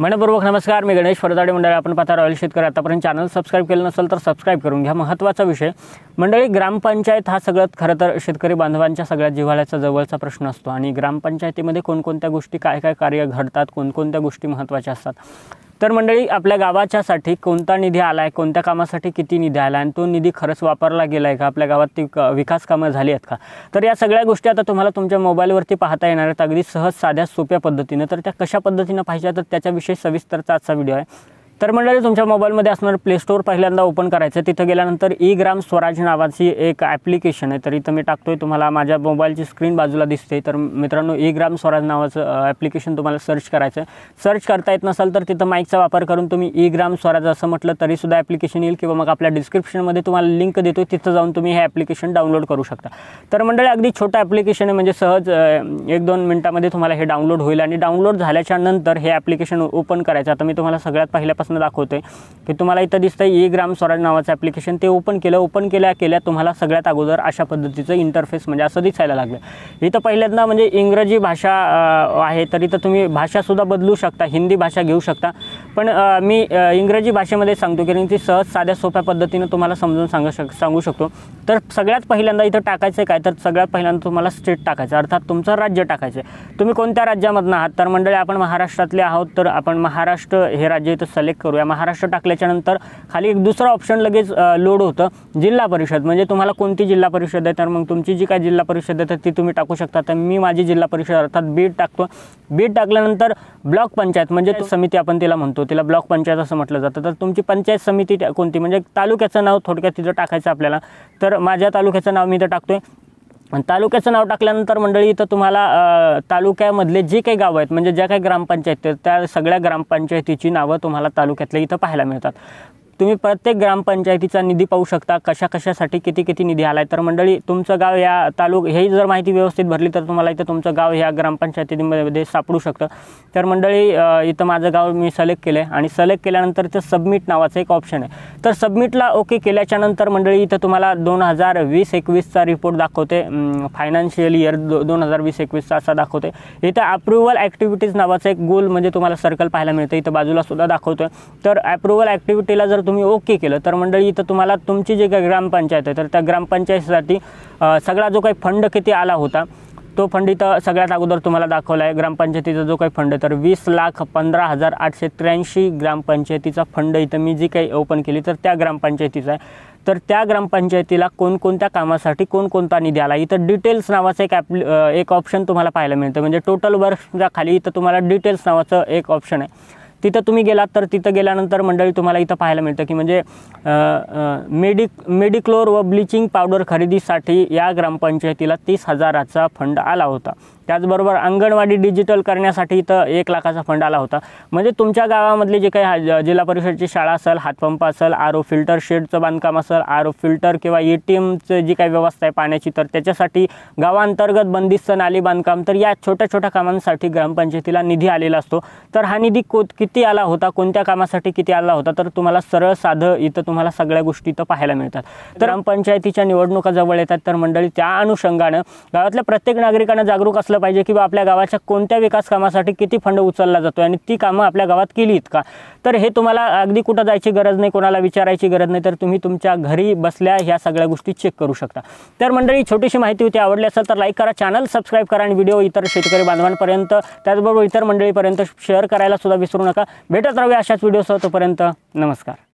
मनपूर्वक नमस्कार मी गणेश फरदाडे मंडळी. आपण पाहता रॉयल शेतकरी आतापर्यंत चॅनल सबस्क्राईब केलं नसेल तर सबस्क्राईब करून घ्या. महत्त्वाचा विषय मंडळी ग्रामपंचायत हा सगळ्यात खरं तर शेतकरी बांधवांच्या सगळ्यात जिव्हाळ्याचा जवळचा प्रश्न असतो. आणि ग्रामपंचायतीमध्ये कोणकोणत्या गोष्टी काय काय कार्य घडतात कोणकोणत्या गोष्टी महत्त्वाच्या असतात? तर मंडळी आपल्या गावाच्यासाठी कोणता निधी आला आहे कोणत्या कामासाठी किती निधी आला आणि तो निधी खरंच वापरला गेला आहे का? आपल्या गावात ती विकास कामं झाली आहेत का? तर या सगळ्या गोष्टी आता तुम्हाला तुमच्या मोबाईलवरती पाहता येणार आहेत. अगदी सहज साध्या सोप्या पद्धतीनं. तर त्या कशा पद्धतीनं पाहिजे तर त्याच्याविषयी सविस्तरचा आजचा व्हिडिओ आहे. तर मंडळी तुमच्या मोबाईलमध्ये असणारं प्ले स्टोअर पहिल्यांदा ओपन करायचं. तिथं गेल्यानंतर ई ग्राम स्वराज नावाची एक ॲप्लिकेशन आहे. तर इथं मी टाकतोय तुम्हाला. माझ्या मोबाईलची स्क्रीन बाजूला दिसते. तर मित्रांनो ई ग्राम स्वराज नावाचं ॲप्लिकेशन तुम्हाला सर्च करायचं सर्च करता येत नसाल तर तिथं माईकचा वापर करून तुम्ही ई ग्राम स्वराज असं म्हटलं तरीसुद्धा ॲप्लिकेशन येईल किंवा मग आपल्या डिस्क्रिप्शनमध्ये तुम्हाला लिंक देतो तिथं जाऊन तुम्ही हे ॲप्लिकेशन डाउनलोड करू शकता. तर मंडळी अगदी छोटं ॲप्लिकेशन आहे. म्हणजे सहज एक दोन मिनटामध्ये तुम्हाला हे डाउनलोड होईल. आणि डाउनलोड झाल्याच्यानंतर हे ॲप्लिकेशन ओपन करायचं. आता मी तुम्हाला सगळ्यात पहिल्यापासून दाखवतोय की तुम्हाला इथं दिसतं ई e ग्राम स्वराज नावाचं ॲप्लिकेशन ते ओपन केलं ओपन केल्या केल्या तुम्हाला सगळ्यात अगोदर अशा पद्धतीचं इंटरफेस म्हणजे असं दिसायला लागलं. इथं पहिल्यांदा म्हणजे इंग्रजी भाषा आहे तर इथं तुम्ही भाषासुद्धा बदलू शकता हिंदी भाषा घेऊ शकता. पण मी इंग्रजी भाषेमध्ये सांगतो की ती सहज साध्या सोप्या पद्धतीनं तुम्हाला समजून सांगू शक सांगू शकतो. तर सगळ्यात पहिल्यांदा इथं टाकायचं काय? तर सगळ्यात पहिल्यांदा तुम्हाला स्टेट टाकायचं अर्थात तुमचं राज्य टाकायचं तुम्ही कोणत्या राज्यामधनं आहात? तर मंडळी आपण महाराष्ट्रातले आहोत तर आपण महाराष्ट्र हे राज्य इथं सिलेक्ट करूया. महाराष्ट्र टाकल्याच्या नंतर खाली एक दुसरं ऑप्शन लगेच लोड होतं. जिल्हा परिषद. म्हणजे तुम्हाला कोणती जिल्हा परिषद आहे? तर मग तुमची जी काय जिल्हा परिषद आहे तर ती तुम्ही टाकू शकता. तर मी माझी जिल्हा परिषद अर्थात बीड टाकतो. बीड टाकल्यानंतर ब्लॉक पंचायत म्हणजे तो समिती आपण तिला म्हणतो. तिला ब्लॉक पंचायत असं म्हटलं जातं. तर तुमची पंचायत समिती कोणती? म्हणजे तालुक्याचं नाव थोडक्यात तिथं टाकायचं आपल्याला. तर माझ्या तालुक्याचं नाव मी इथं टाकतोय. आणि तालुक्याचं नाव टाकल्यानंतर मंडळी इथं तुम्हाला तालुक्यामधले जे काही गावं आहेत म्हणजे ज्या काही ग्रामपंचायत त्या सगळ्या ग्रामपंचायतीची नावं तुम्हाला तालुक्यातल्या इथं पाहायला मिळतात. तुम्ही प्रत्येक ग्रामपंचायतीचा निधी पाहू शकता कशा कशासाठी किती किती निधी आला आहे तर मंडळी तुमचं गाव या तालुक हे जर माहिती व्यवस्थित भरली तर तुम्हाला इथं तुमचं गाव ह्या ग्रामपंचायतीमध्ये सापडू शकतं. तर मंडळी इथं माझं गाव मी सलेक्ट केलं आहे आणि सलेक्ट केल्यानंतर इथं सबमिट नावाचं एक ऑप्शन आहे. तर सबमिटला ओके केल्याच्यानंतर मंडळी इथं तुम्हाला दोन हजार वीस एकवीसचा रिपोर्ट दाखवते. फायनान्शियल इयर दो दोन हजार वीस एकवीसचा असा दाखवते. इथं अप्रुव्हल ॲक्टिव्हिटीज नावाचं एक गोल म्हणजे तुम्हाला सर्कल पाहायला मिळतं. इथं बाजूला सुद्धा दाखवतोय. तर अप्रुव्हल ॲक्टिव्हिटीला जर तुम्ही ओके केलं तर मंडळी इथं तुम्हाला तुमची जी काही ग्रामपंचायत आहे तर त्या ग्रामपंचायतीसाठी सगळा जो काही फंड किती आला होता तो फंड इथं सगळ्यात अगोदर तुम्हाला दाखवला आहे. ग्रामपंचायतीचा जो काही फंड आहे तर वीस लाख पंधरा हजार आठशे त्र्याऐंशी ग्रामपंचायतीचा फंड इथं मी जी काही ओपन केली तर त्या ग्रामपंचायतीचा आहे. तर त्या ग्रामपंचायतीला कोणकोणत्या कामासाठी कोणकोणता निधी आला? इथं डिटेल्स नावाचं एक ॲप एक ऑप्शन तुम्हाला पाहायला मिळतं. म्हणजे टोटल वर्कच्या खाली इथं तुम्हाला डिटेल्स नावाचं एक ऑप्शन आहे. तिथं तुम्ही गेलात तर तिथं गेल्यानंतर मंडळी तुम्हाला इथं पाहायला मिळतं की म्हणजे मेडिक मेडिक्लोर व ब्लिचिंग पावडर खरेदीसाठी या ग्रामपंचायतीला तीस हजाराचा फंड आला होता. त्याचबरोबर अंगणवाडी डिजिटल करण्यासाठी इथं एक लाखाचा फंड आला होता. म्हणजे तुमच्या गावामधले जे काही जिल्हा परिषदची शाळा असेल हातपंप असेल आर ओ फिल्टर शेडचं बांधकाम असेल आर ओ फिल्टर किंवा ए टी एमचं जी काही व्यवस्था आहे पाण्याची तर त्याच्यासाठी गावांतर्गत बंदिस्त नाली बांधकाम तर या छोट्या छोट्या कामांसाठी ग्रामपंचायतीला निधी आलेला असतो. तर हा निधी को किती आला होता कोणत्या कामासाठी किती आला होता तर तुम्हाला सरळ साधं इथं तुम्हाला सगळ्या गोष्टी इथं पाहायला मिळतात. तर ग्रामपंचायतीच्या निवडणुका जवळ येतात तर मंडळी त्या अनुषंगानं गावातल्या प्रत्येक नागरिकांना जागरूक असलं पाहिजे की बा आपल्या गावाच्या कोणत्या विकास कामासाठी किती फंड उचलला जातो आणि ती कामं आपल्या गावात केली आहेत का? तर हे तुम्हाला अगदी कुठं जायची गरज नाही कोणाला विचारायची गरज नाही तर तुम्ही तुमच्या घरी बसल्या ह्या सगळ्या गोष्टी चेक करू शकता. तर मंडळी छोटीशी माहिती होती आवडली असेल तर लाईक करा चॅनल सबस्क्राईब करा आणि व्हिडिओ इतर शेतकरी बांधवांपर्यंत त्याचबरोबर इतर मंडळीपर्यंत शेअर करायला सुद्धा विसरू नका. भेटत राहूया अशाच व्हिडिओसह तोपर्यंत. नमस्कार.